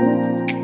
嗯。